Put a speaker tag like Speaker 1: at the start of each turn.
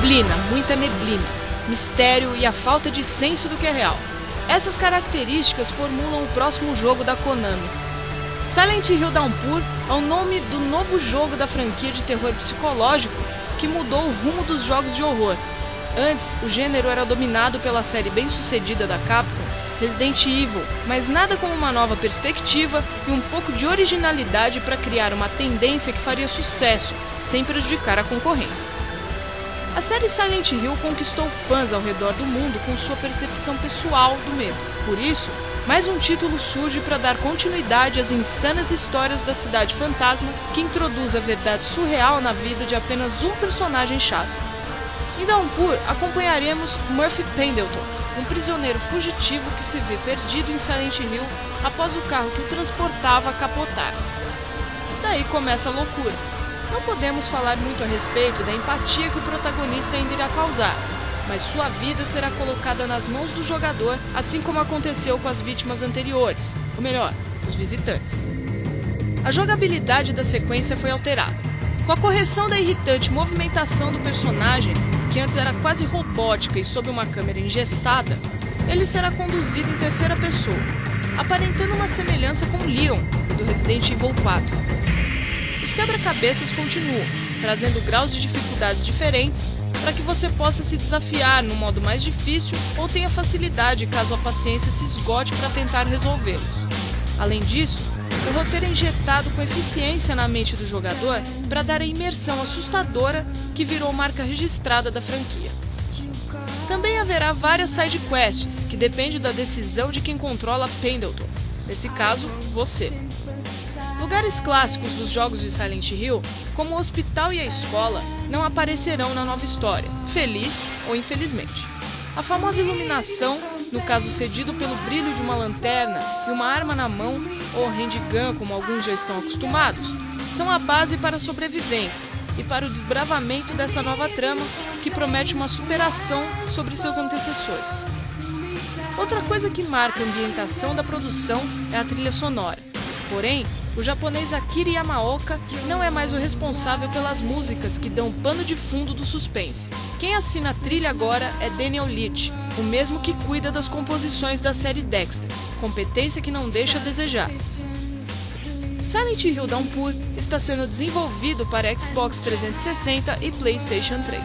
Speaker 1: Neblina, muita neblina, mistério e a falta de senso do que é real. Essas características formulam o próximo jogo da Konami. Silent Hill Downpour é o nome do novo jogo da franquia de terror psicológico que mudou o rumo dos jogos de horror. Antes, o gênero era dominado pela série bem-sucedida da Capcom, Resident Evil, mas nada como uma nova perspectiva e um pouco de originalidade para criar uma tendência que faria sucesso, sem prejudicar a concorrência. A série Silent Hill conquistou fãs ao redor do mundo com sua percepção pessoal do medo. Por isso, mais um título surge para dar continuidade às insanas histórias da cidade fantasma que introduz a verdade surreal na vida de apenas um personagem-chave. Em Downpour, acompanharemos Murphy Pendleton, um prisioneiro fugitivo que se vê perdido em Silent Hill após o carro que o transportava capotar. Daí começa a loucura. Não podemos falar muito a respeito da empatia que o protagonista ainda irá causar, mas sua vida será colocada nas mãos do jogador, assim como aconteceu com as vítimas anteriores, ou melhor, os visitantes. A jogabilidade da sequência foi alterada. Com a correção da irritante movimentação do personagem, que antes era quase robótica e sob uma câmera engessada, ele será conduzido em terceira pessoa, aparentando uma semelhança com Leon, do Resident Evil 4. Os quebra-cabeças continuam, trazendo graus de dificuldades diferentes para que você possa se desafiar no modo mais difícil ou tenha facilidade caso a paciência se esgote para tentar resolvê-los. Além disso, o roteiro é injetado com eficiência na mente do jogador para dar a imersão assustadora que virou marca registrada da franquia. Também haverá várias side quests que dependem da decisão de quem controla Pendleton, nesse caso, você. Lugares clássicos dos jogos de Silent Hill, como o hospital e a escola, não aparecerão na nova história, feliz ou infelizmente. A famosa iluminação, no caso cedido pelo brilho de uma lanterna e uma arma na mão, ou handgun como alguns já estão acostumados, são a base para a sobrevivência e para o desbravamento dessa nova trama que promete uma superação sobre seus antecessores. Outra coisa que marca a ambientação da produção é a trilha sonora. Porém, o japonês Akira Yamaoka não é mais o responsável pelas músicas que dão pano de fundo do suspense. Quem assina a trilha agora é Daniel Leach, o mesmo que cuida das composições da série Dexter, competência que não deixa a desejar. Silent Hill Downpour está sendo desenvolvido para Xbox 360 e PlayStation 3.